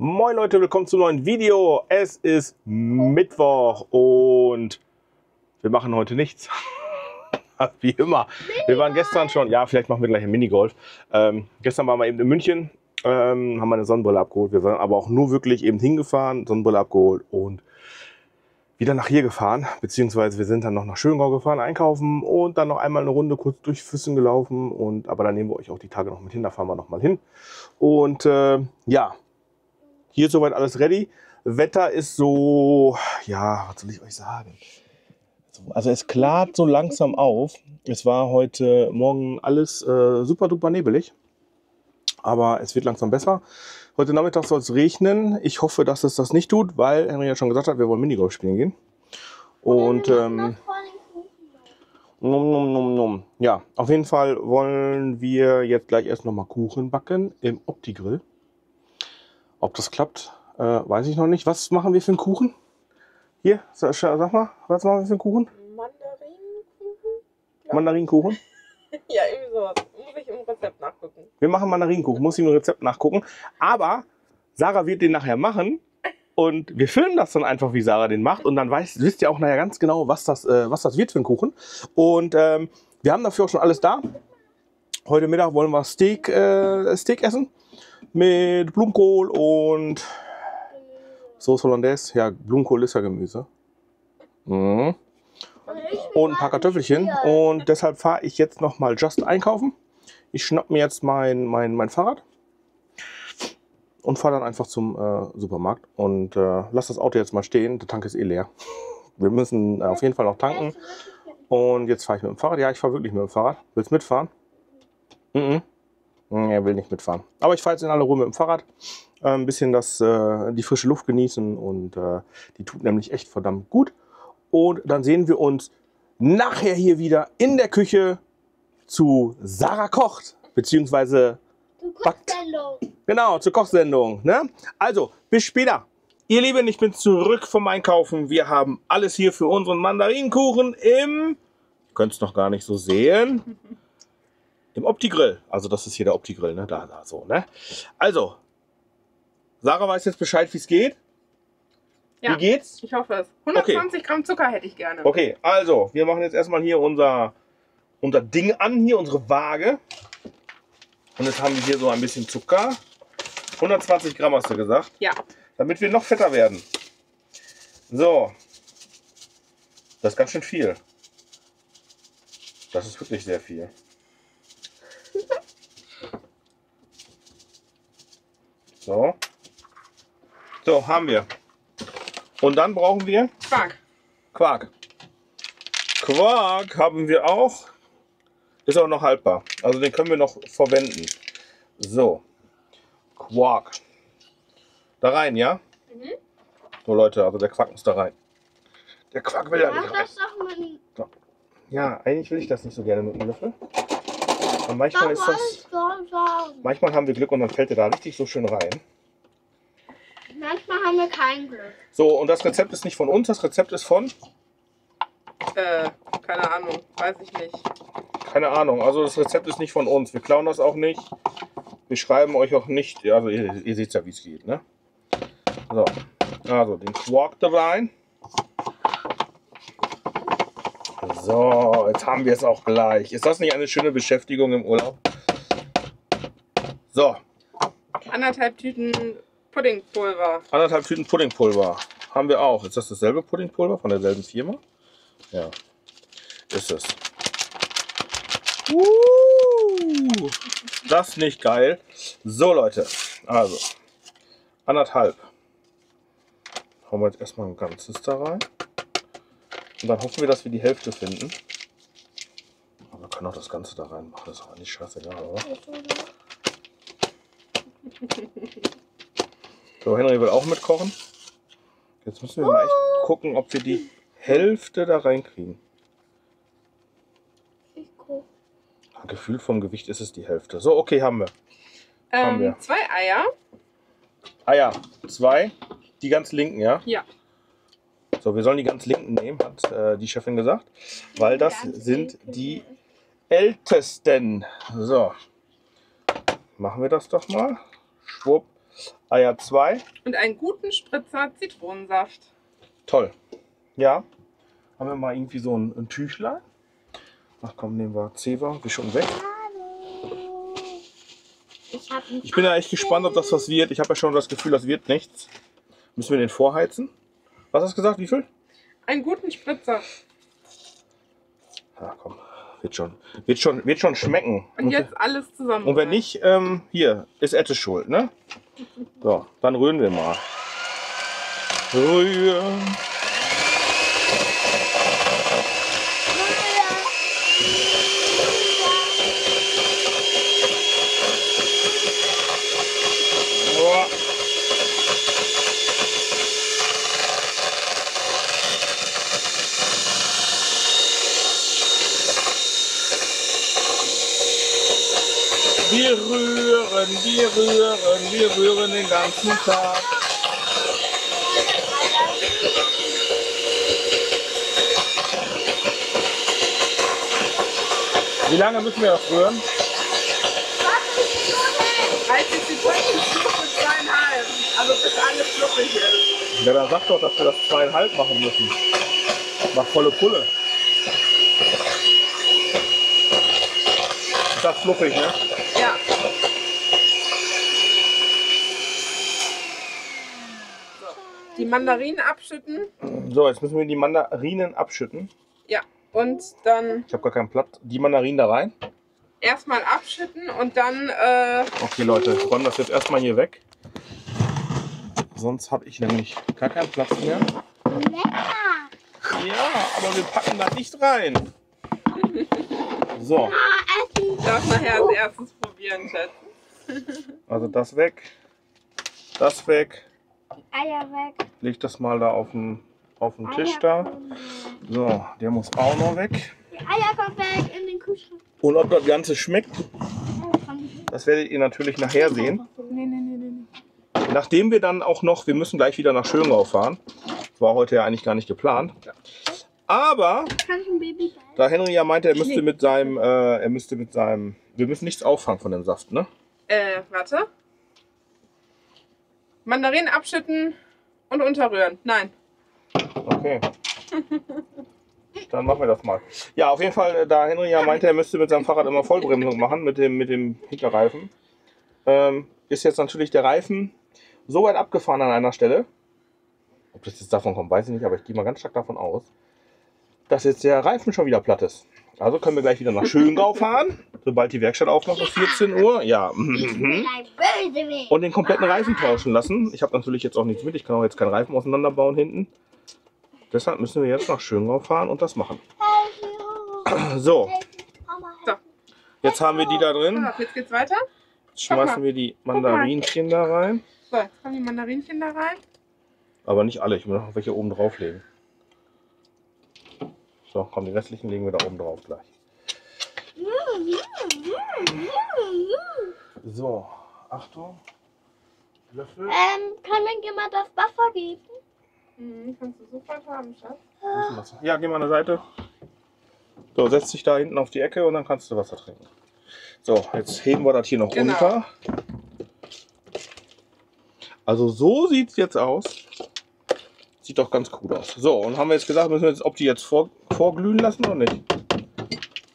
Moin Leute, willkommen zum neuen Video. Es ist Mittwoch und wir machen heute nichts. Wie immer. Wir waren gestern schon, ja, vielleicht machen wir gleich ein Minigolf. Ähm, gestern waren wir eben in München, ähm, haben eine Sonnenbrille abgeholt. Wir sind aber auch nur wirklich eben hingefahren, Sonnenbrille abgeholt und wieder nach hier gefahren. Beziehungsweise wir sind dann noch nach Schöngau gefahren, einkaufen und dann noch einmal eine Runde kurz durch Füssen gelaufen. Und, aber da nehmen wir euch auch die Tage noch mit hin, da fahren wir noch mal hin. Und äh, ja, hier ist soweit alles ready. Wetter ist so, ja, was soll ich euch sagen? Also es klart so langsam auf. Es war heute Morgen alles äh, super duper nebelig. Aber es wird langsam besser. Heute Nachmittag soll es regnen. Ich hoffe, dass es das nicht tut, weil Henry ja schon gesagt hat, wir wollen Minigolf spielen gehen. Und ähm, num, num, num, num. ja, auf jeden Fall wollen wir jetzt gleich erst nochmal Kuchen backen im Opti-Grill. Ob das klappt, äh, weiß ich noch nicht. Was machen wir für einen Kuchen? Hier, sag, sag mal, was machen wir für einen Kuchen? Mandarinenkuchen? Mandarinenkuchen? Ja, irgendwie sowas. Muss ich im Rezept nachgucken. Wir machen Mandarinenkuchen, muss ich im Rezept nachgucken. Aber Sarah wird den nachher machen und wir filmen das dann einfach, wie Sarah den macht. Und dann weiß, wisst ihr auch nachher ganz genau, was das, äh, was das wird für ein Kuchen. Und ähm, wir haben dafür auch schon alles da. Heute Mittag wollen wir Steak, äh, Steak essen mit Blumenkohl und Sauce Hollandaise. Ja, Blumenkohl ist ja Gemüse. Mhm. Und ein paar Kartoffelchen. Und deshalb fahre ich jetzt noch mal just einkaufen. Ich schnapp mir jetzt mein, mein, mein Fahrrad und fahre dann einfach zum äh, Supermarkt und äh, lass das Auto jetzt mal stehen. Der Tank ist eh leer. Wir müssen äh, auf jeden Fall noch tanken. Und jetzt fahre ich mit dem Fahrrad. Ja, ich fahre wirklich mit dem Fahrrad. Willst du mitfahren? Mhm. Mm, Er will nicht mitfahren. Aber ich fahre jetzt in aller Ruhe mit dem Fahrrad. Äh, ein bisschen das, äh, die frische Luft genießen und äh, die tut nämlich echt verdammt gut. Und dann sehen wir uns nachher hier wieder in der Küche zu Sarah kocht. Beziehungsweise Du Backt. guckst Sendung. Genau, zur Kochsendung. Ne? Also, bis später. Ihr Lieben, ich bin zurück vom Einkaufen. Wir haben alles hier für unseren Mandarinenkuchen im, könnt es noch gar nicht so sehen, im Opti-Grill. Also das ist hier der Opti-Grill, ne? Da, da, so, ne? Also, Sarah weiß jetzt Bescheid, wie es geht. Ja. Wie geht's? Ich hoffe es. 120 Gramm Zucker hätte ich gerne. Okay, also, wir machen jetzt erstmal hier unser, unser Ding an, hier unsere Waage. Und jetzt haben wir hier so ein bisschen Zucker. 120 Gramm hast du gesagt. Ja. damit wir noch fetter werden. So. Das ist ganz schön viel. Das ist wirklich sehr viel. So. So, haben wir. Und dann brauchen wir Quark. Quark. Quark haben wir auch. Ist auch noch haltbar. Also den können wir noch verwenden. So. Quark. Da rein, ja? Mhm. So Leute, also der Quark muss da rein. Der Quark will ja nicht rein. das doch mit Ja, eigentlich will ich das nicht so gerne mit einem Löffel. Und manchmal ist das. Manchmal haben wir Glück und dann fällt der da richtig so schön rein. Manchmal haben wir kein Glück. So, und das Rezept ist nicht von uns, das Rezept ist von. Äh, keine Ahnung. Weiß ich nicht. Keine Ahnung. Also das Rezept ist nicht von uns. Wir klauen das auch nicht. Wir schreiben euch auch nicht. Also ihr, ihr seht ja, wie es geht, ne? So. Also den Quark da rein. So, jetzt haben wir es auch gleich. Ist das nicht eine schöne Beschäftigung im Urlaub? So, Anderthalb Tüten Puddingpulver. anderthalb Tüten Puddingpulver haben wir auch. Ist das dasselbe Puddingpulver von derselben Firma? Ja, ist es. Uh, das nicht geil. So Leute, also anderthalb. Hauen wir jetzt erstmal ein ganzes da rein. Und dann hoffen wir, dass wir die Hälfte finden. Aber wir können auch das Ganze da reinmachen. Das ist aber nicht scheißegal, oder? So, Henry will auch mitkochen. Jetzt müssen wir mal echt gucken, ob wir die Hälfte da reinkriegen. Gefühl vom Gewicht ist es die Hälfte. So, okay, haben wir. Haben wir. Ähm, zwei Eier. Ja, zwei. Die ganz linken, ja? Ja. So, wir sollen die ganz linken nehmen, hat äh, die Chefin gesagt. Weil das sind die ältesten. So. Machen wir das doch mal. Schwupp. Eier 2. Und einen guten Spritzer Zitronensaft. Toll. Ja. Haben wir mal irgendwie so ein, ein Tüchlein? Ach komm, nehmen wir Zewa, wie schon weg. Ich bin ja echt gespannt, ob das was wird. Ich habe ja schon das Gefühl, das wird nichts. Müssen wir den vorheizen? Was hast du gesagt? Wie viel? Einen guten Spritzer. Ja, komm. Wird schon, wird schon, wird schon schmecken. Und jetzt alles zusammen. Und wenn nicht, ähm, hier ist Ette schuld, ne? So, dann rühren wir mal. Rühren. Boah. Wir rühren, wir rühren, wir Tag. Wie lange müssen wir das rühren? 30 Sekunden Schluck mit zweieinhalb. Also bis alles fluffig ist. Ja, dann sag doch, dass wir das zweieinhalb machen müssen. Mach volle Pulle. Ist das fluffig, ne? Ja. So. Die Mandarinen abschütten. So, jetzt müssen wir die Mandarinen abschütten. Ja. Und dann Ich habe gar keinen Platz. Die Mandarinen da rein. erstmal abschütten und dann äh, Okay, Leute, ich räume das jetzt erstmal hier weg. Sonst habe ich nämlich gar keinen Platz mehr. Lecker. Ja, aber wir packen da nicht rein. So, Ah, darf nachher als erstes probieren, Schatz. also das weg. Das weg. Eier weg. Leg das mal da auf den, auf den Tisch da. So, der muss auch noch weg. Die Eier kommen weg in den Kühlschrank. Und ob das Ganze schmeckt, das werdet ihr natürlich nachher sehen. Nee, nee, nee, nee. Nachdem wir dann auch noch, wir müssen gleich wieder nach Schöngau fahren. Das war heute ja eigentlich gar nicht geplant. Aber da Henry ja meinte, er müsste mit seinem, äh, er müsste mit seinem, wir müssen nichts auffangen von dem Saft, ne? Äh, warte. Mandarinen abschütten und unterrühren. Nein. Okay. Dann machen wir das mal. Ja, auf jeden Fall, äh, da Henry ja meinte, er müsste mit seinem Fahrrad immer Vollbremsung machen, mit dem, mit dem Hinterreifen, ähm, ist jetzt natürlich der Reifen so weit abgefahren an einer Stelle, ob das jetzt davon kommt, weiß ich nicht, aber ich gehe mal ganz stark davon aus, dass jetzt der Reifen schon wieder platt ist. Also können wir gleich wieder nach Schöngau fahren, sobald die Werkstatt aufmacht um 14 Uhr. Ja. mhm. Und den kompletten Reifen tauschen lassen. Ich habe natürlich jetzt auch nichts mit. Ich kann auch jetzt keinen Reifen auseinanderbauen hinten. Deshalb müssen wir jetzt nach Schöngau fahren und das machen. So, jetzt haben wir die da drin. Jetzt geht's weiter. Jetzt schmeißen wir die Mandarinchen da rein. So, jetzt kommen die Mandarinchen da rein. Aber nicht alle. Ich will noch welche oben drauf legen. So, komm, die restlichen legen wir da oben drauf gleich. So, Achtung. Löffel. Ähm, kann mir jemand das Wasser geben? Mhm, kannst du sofort haben, Schatz. Ja, geh mal an der Seite. So, setz dich da hinten auf die Ecke und dann kannst du Wasser trinken. So, jetzt heben wir das hier noch Genau. runter. Also so sieht es jetzt aus. Sieht doch ganz cool aus. So, und haben wir jetzt gesagt, müssen wir jetzt, ob die jetzt vor, vorglühen lassen oder nicht?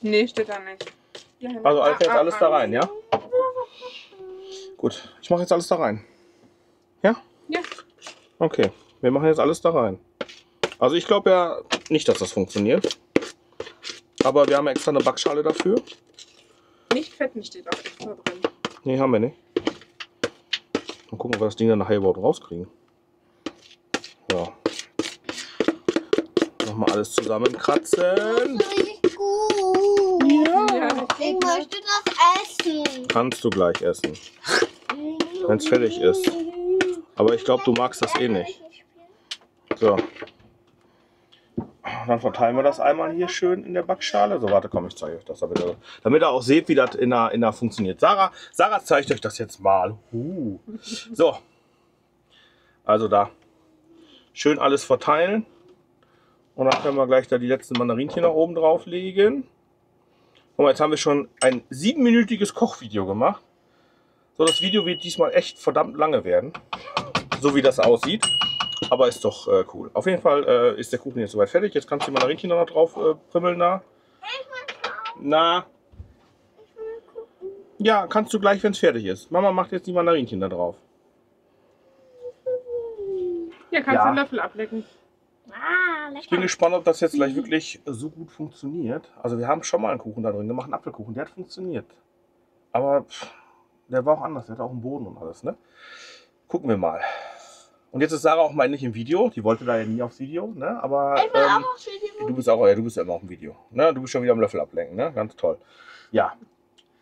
Nee, steht da nicht. Also einfach jetzt alles da rein, ja? Gut, ich mache jetzt alles da rein. Ja? Ja. Okay, wir machen jetzt alles da rein. Also ich glaube ja nicht, dass das funktioniert. Aber wir haben extra eine Backschale dafür. Nicht fetten steht auch extra drin. Nee, haben wir nicht. Mal gucken, ob wir das Ding dann nachher überhaupt rauskriegen. Nochmal alles zusammenkratzen. Richtig gut. Ja, Ich möchte das essen. Kannst du gleich essen. Wenn's fertig ist. Aber ich glaube, du magst das eh nicht. So. Dann verteilen wir das einmal hier schön in der Backschale. So, warte, komm, ich zeige euch das, damit ihr, damit ihr auch seht, wie das in der, in der funktioniert. Sarah, Sarah zeigt euch das jetzt mal. Uh. So. Also da. Schön alles verteilen. Und dann können wir gleich da die letzten Mandarinchen nach oben drauf legen. Mal, jetzt haben wir schon ein siebenminütiges Kochvideo gemacht. So, das Video wird diesmal echt verdammt lange werden. So wie das aussieht. Aber ist doch äh, cool. Auf jeden Fall äh, ist der Kuchen jetzt soweit fertig. Jetzt kannst du die Mandarinchen da noch drauf äh, primmeln da. Na, gucken. ja, kannst du gleich, wenn es fertig ist. Mama macht jetzt die Mandarinchen da drauf. Hier kannst Ja. du einen Löffel ablecken. Ah, lecker. Ich bin gespannt, ob das jetzt gleich wirklich so gut funktioniert. Also wir haben schon mal einen Kuchen da drin gemacht, einen Apfelkuchen. Der hat funktioniert. Aber pff, der war auch anders. Der hat auch einen Boden und alles, ne? Gucken wir mal. Und jetzt ist Sarah auch mal endlich im Video. Die wollte da ja nie aufs Video, ne? Aber Ich will ähm, auch auf Video. du bist auch, ja, du bist ja immer auf dem Video. Ne? Du bist schon wieder am Löffel ablenken, ne? Ganz toll. Ja.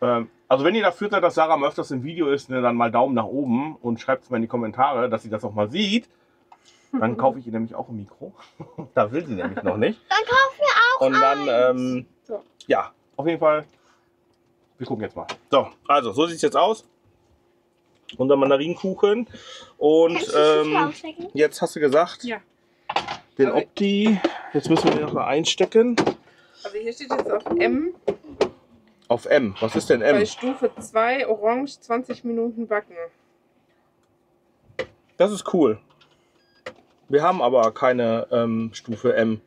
Ähm, also wenn ihr dafür seid, dass Sarah mal öfters im Video ist, ne, dann mal Daumen nach oben und schreibt es mal in die Kommentare, dass sie das auch mal sieht. Dann kaufe ich ihr nämlich auch ein Mikro. da will sie nämlich noch nicht. Dann kauf mir auch Und dann, eins. ähm, So. ja, auf jeden Fall. Wir gucken jetzt mal. So, also, so sieht es jetzt aus. Unser Mandarinenkuchen. Und ähm, jetzt hast du gesagt, Ja. den Also- Opti. Jetzt müssen wir den noch mal einstecken. Also hier steht jetzt auf M, Auf M. Was ist denn bei M? Stufe 2, orange, 20 Minuten backen. Das ist cool. Wir haben aber keine ähm, Stufe M.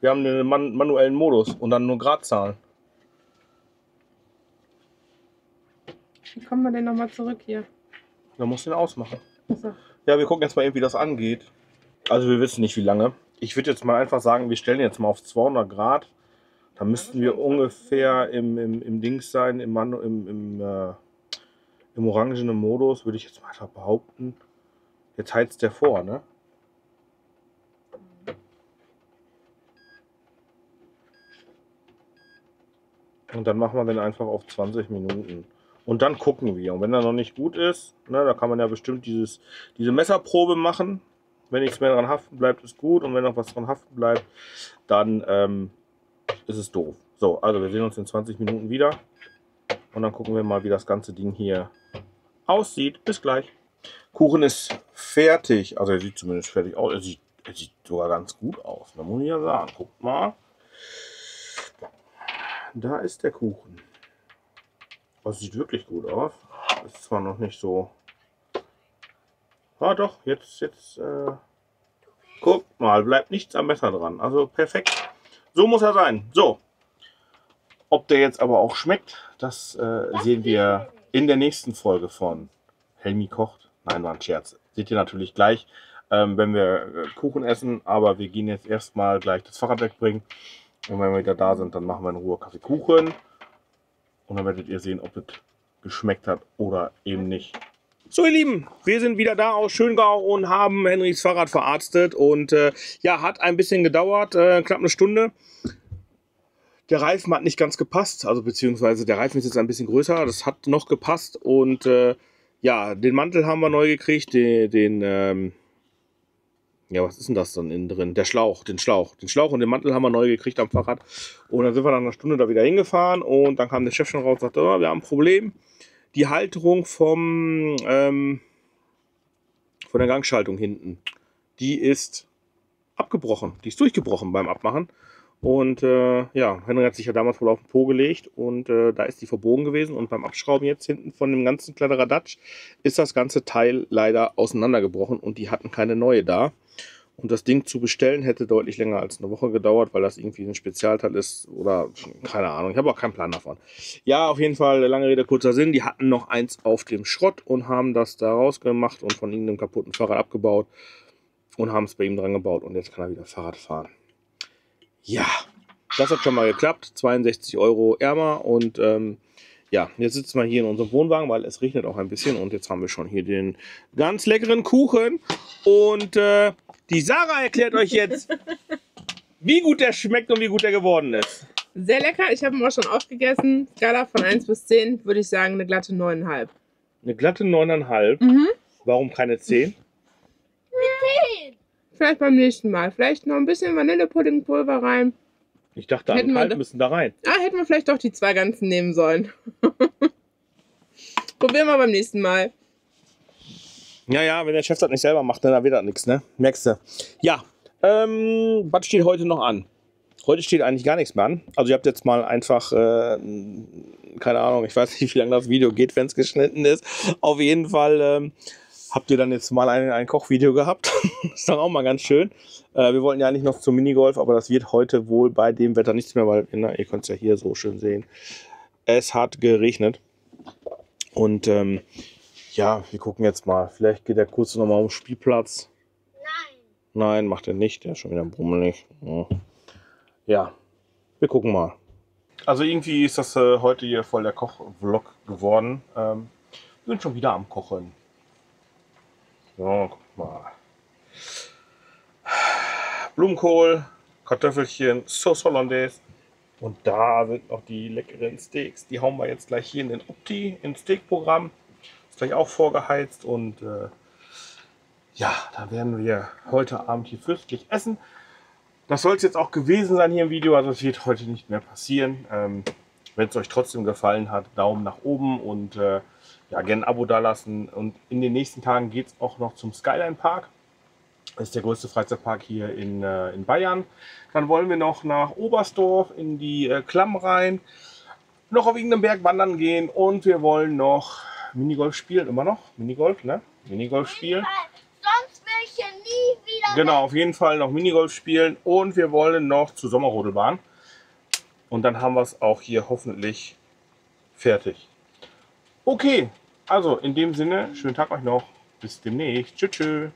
Wir haben einen man manuellen Modus und dann nur Gradzahlen. Wie kommen wir denn nochmal zurück hier? Man muss den ausmachen. Achso. Ja, wir gucken jetzt mal eben, wie das angeht. Also wir wissen nicht, wie lange. Ich würde jetzt mal einfach sagen, wir stellen jetzt mal auf 200 Grad. Da müssten wir ungefähr im, im, im Dings sein, im, Manu- im, im, äh, im orangenen Modus, würde ich jetzt mal behaupten. Jetzt heizt der vor, ne? Und dann machen wir den einfach auf 20 Minuten. Und dann gucken wir. Und wenn er noch nicht gut ist, ne, da kann man ja bestimmt dieses, diese Messerprobe machen. Wenn nichts mehr dran haften bleibt, ist gut. Und wenn noch was dran haften bleibt, dann ähm, ist es doof. So, also wir sehen uns in 20 Minuten wieder. Und dann gucken wir mal, wie das ganze Ding hier aussieht. Bis gleich. Kuchen ist fertig. Also er sieht zumindest fertig aus. Er sieht, er sieht sogar ganz gut aus. Da muss ich ja sagen. Guckt mal. Da ist der Kuchen. Das sieht wirklich gut aus. Ist zwar noch nicht so. Ah doch, jetzt, jetzt. Äh, guck mal, bleibt nichts am Messer dran. Also perfekt. So muss er sein. So. Ob der jetzt aber auch schmeckt, das äh, sehen wir in der nächsten Folge von Helmi kocht. Nein, war ein Scherz. Seht ihr natürlich gleich, ähm, wenn wir äh, Kuchen essen. Aber wir gehen jetzt erstmal gleich das Fahrrad wegbringen. Und wenn wir wieder da sind, dann machen wir in Ruhe Kaffee Kuchen. Und dann werdet ihr sehen, ob es geschmeckt hat oder eben nicht. So, ihr Lieben, wir sind wieder da aus Schöngau und haben Henrys Fahrrad verarztet. Und äh, ja, hat ein bisschen gedauert, äh, knapp eine Stunde. Der Reifen hat nicht ganz gepasst, also beziehungsweise der Reifen ist jetzt ein bisschen größer, das hat noch gepasst. Und äh, ja, den Mantel haben wir neu gekriegt, den, den ähm, ja, was ist denn das dann innen drin? Der Schlauch, den Schlauch. Den Schlauch und den Mantel haben wir neu gekriegt am Fahrrad. Und dann sind wir nach einer Stunde da wieder hingefahren und dann kam der Chef schon raus und sagte, oh, wir haben ein Problem. Die Halterung vom, ähm, von der Gangschaltung hinten, die ist abgebrochen. Die ist durchgebrochen beim Abmachen. Und äh, ja, Henry hat sich ja damals wohl auf den Po gelegt und äh, da ist die verbogen gewesen. Und beim Abschrauben jetzt hinten von dem ganzen Kladderadatsch ist das ganze Teil leider auseinandergebrochen und die hatten keine neue da. Und das Ding zu bestellen hätte deutlich länger als eine Woche gedauert, weil das irgendwie ein Spezialteil ist oder keine Ahnung. Ich habe auch keinen Plan davon. Ja, auf jeden Fall, lange Rede, kurzer Sinn. Die hatten noch eins auf dem Schrott und haben das da rausgemacht und von irgendeinem kaputten Fahrrad abgebaut und haben es bei ihm dran gebaut und jetzt kann er wieder Fahrrad fahren. Ja, das hat schon mal geklappt. 62 Euro ärmer und ähm, ja, jetzt sitzen wir hier in unserem Wohnwagen, weil es regnet auch ein bisschen und jetzt haben wir schon hier den ganz leckeren Kuchen und äh, die Sarah erklärt euch jetzt, wie gut der schmeckt und wie gut der geworden ist. Sehr lecker. Ich habe ihn auch schon aufgegessen. Skala von 1 bis 10 würde ich sagen eine glatte 9,5. Eine glatte 9,5. Mhm. Warum keine 10? Vielleicht beim nächsten Mal. Vielleicht noch ein bisschen Vanillepuddingpulver rein. Ich dachte, Hätten wir da- müssen da rein. Ah, hätten wir vielleicht doch die zwei ganzen nehmen sollen. Probieren wir beim nächsten Mal. Ja, ja, wenn der Chef das nicht selber macht, dann wird das nichts, ne? Merkst du. Ja, ähm, was steht heute noch an? Heute steht eigentlich gar nichts mehr an. Also ihr habt jetzt mal einfach, äh, keine Ahnung, ich weiß nicht, wie lange das Video geht, wenn es geschnitten ist. Auf jeden Fall ähm, habt ihr dann jetzt mal ein, ein Kochvideo gehabt. ist doch auch mal ganz schön. Äh, wir wollten ja eigentlich noch zum Minigolf, aber das wird heute wohl bei dem Wetter nichts mehr, weil na, ihr könnt es ja hier so schön sehen. Es hat geregnet. Und ähm, ja, wir gucken jetzt mal. Vielleicht geht er kurz nochmal um den Spielplatz. Nein. Nein, macht er nicht. Der ist schon wieder brummelig. Ja. Ja, wir gucken mal. Also irgendwie ist das äh, heute hier voll der Koch-Vlog geworden. Ähm, wir sind schon wieder am Kochen. So, guck mal. Blumenkohl, Kartoffelchen, Sauce Hollandaise. Und da sind noch die leckeren Steaks. Die hauen wir jetzt gleich hier in den Opti, ins Steakprogramm. Ist gleich auch vorgeheizt und äh, ja, da werden wir heute Abend hier fürstlich essen. Das soll es jetzt auch gewesen sein hier im Video, also es wird heute nicht mehr passieren. Ähm, Wenn es euch trotzdem gefallen hat, Daumen nach oben und äh, ja, gerne ein Abo dalassen. Und in den nächsten Tagen geht es auch noch zum Skyline Park. Das ist der größte Freizeitpark hier in, äh, in Bayern. Dann wollen wir noch nach Oberstdorf in die äh, Klamm rein, noch auf irgendeinem Berg wandern gehen und wir wollen noch Minigolf spielen, immer noch. Minigolf, ne? Minigolf spielen. Sonst will ich hier nie wieder. Genau, auf jeden Fall noch Minigolf spielen und wir wollen noch zur Sommerrodelbahn. Und dann haben wir es auch hier hoffentlich fertig. Okay, also in dem Sinne, schönen Tag euch noch. Bis demnächst. Tschüss. tschüss.